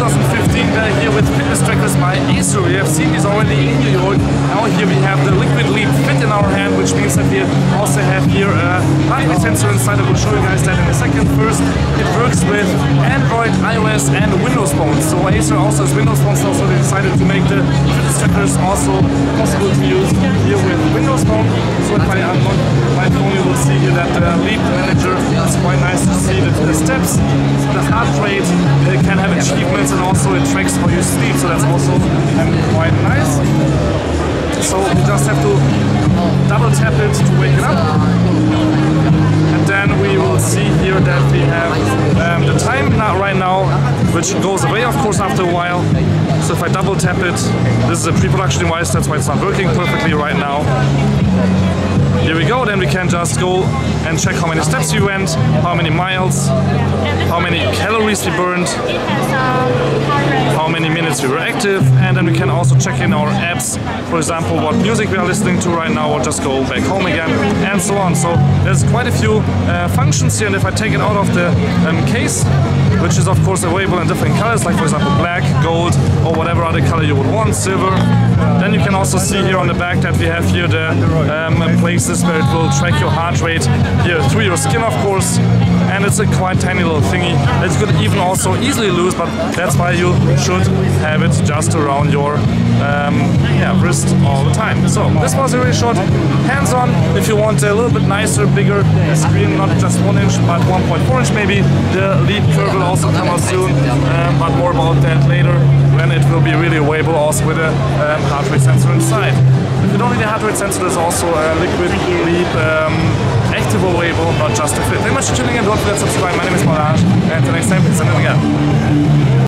2015 uh, here with fitness trackers by Acer. We have seen these already in New York. Now here we have the Liquid Leap Fit in our hand, which means that we also have here a rate sensor inside. I will show you guys that in a second. First, it works with Android, iOS and Windows phones. So Acer also has Windows phones, so they decided to make the fitness trackers also possible to use here with that Manager is quite nice to see the, the steps, the heart rate, it can have achievements and also it tracks how you sleep, so that's also um, quite nice. So we just have to double tap it to wake it up. And then we will see here that we have um, the time now, right now, which goes away of course after a while. So if I double tap it, this is a pre-production device, that's why it's not working perfectly right now. Here we go, then we can just go and check how many steps we went, how many miles, how many calories we burned, how many minutes we were active, and then we can also check in our apps, for example, what music we are listening to right now, or just go back home again, and so on. So there's quite a few uh, functions here, and if I take it out of the um, case, which is of course available in different colors, like for example black, gold, or whatever other color you would want, silver. Then you can also see here on the back that we have here the um, places where it will track your heart rate here through your skin, of course. And it's a quite tiny little thingy that you could even also easily lose, but that's why you should have it just around your um, yeah, wrist all the time. So this was a really short hands-on. If you want a little bit nicer, bigger screen, not just one inch, but 1.4 inch maybe, the Leap Curve will also come out soon, um, but more about that later when it will be really available also with a um, heart rate sensor inside. If you don't need a heart rate sensor, there's also a Liquid Leap um, active available, not just a fit. Thank you much for tuning in. Don't forget to subscribe. My name is Balazs, and until next time, peace and again.